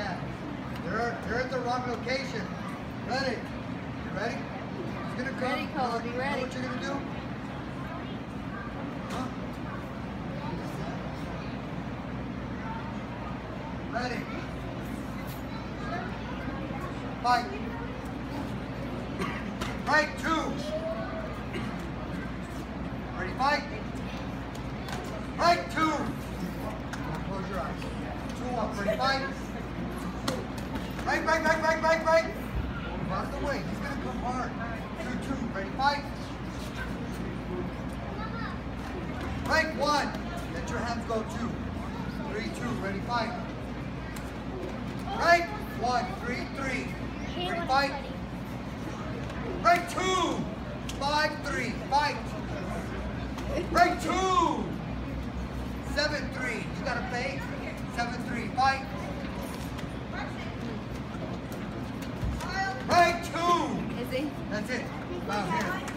can. You're, you're at the wrong location. Ready? You ready? He's gonna come. Ready, Cole, You be know ready. what you're gonna do? Huh? Ready? Fight. Right, two. Ready, fight. Right, two. Close your eyes. Two up, ready, fight. Right, right, right, right, right, right. Out of the way. He's gonna come hard. Two, two. Ready, fight. Right, one. Let your hands go, two. Three, two. Ready, fight. Right, one, three, three. Ready, fight. Right, two. Five, three. Fight. Right, two. Seven, three. You gotta pay. Seven, three. Fight. 全然。